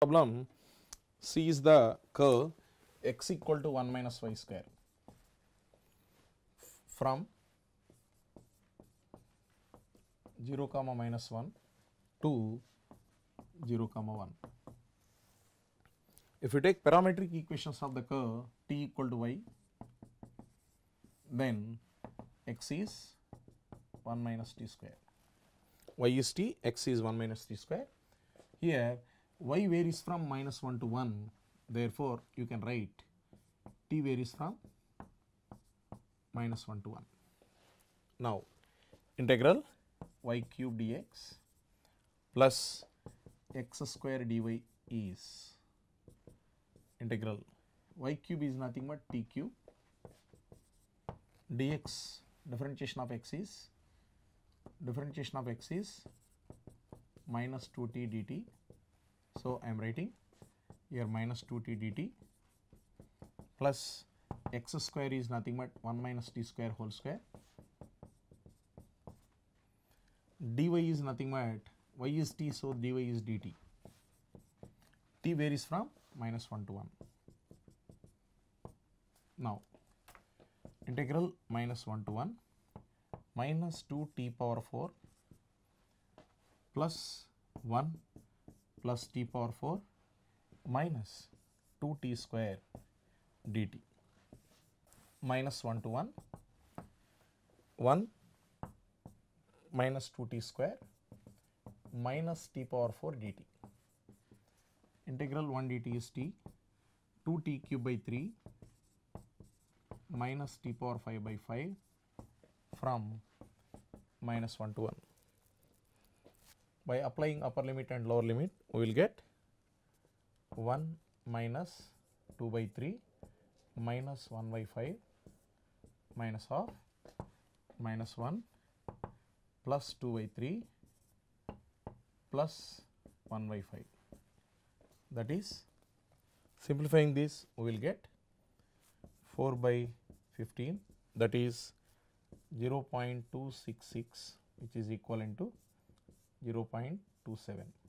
problem is the curve x equal to 1 minus y square from 0 comma minus 1 to 0 comma 1. If you take parametric equations of the curve t equal to y, then x is 1 minus t square, y is t, x is 1 minus t square. Here y varies from minus 1 to 1, therefore you can write t varies from minus 1 to 1. Now integral y cube dx plus x square dy is integral y cube is nothing but t cube dx differentiation of x is differentiation of x is minus 2t dt. So, I am writing here minus 2t dt plus x square is nothing but 1 minus t square whole square. dy is nothing but y is t so dy is dt t. Varies from minus 1 to 1 now integral minus 1 to 1 minus 2 t power 4 plus 1 plus t power 4 minus 2 t square dt minus 1 to 1 1 minus 2 t square minus t power 4 dt. Integral 1 dt is t 2 t cube by 3 minus t power 5 by 5 from minus 1 to 1. By applying upper limit and lower limit we will get 1 minus 2 by 3 minus 1 by 5 minus half minus 1 plus 2 by 3 plus 1 by 5 that is simplifying this we will get 4 by 15 that is 0.266 which is equivalent to 0.27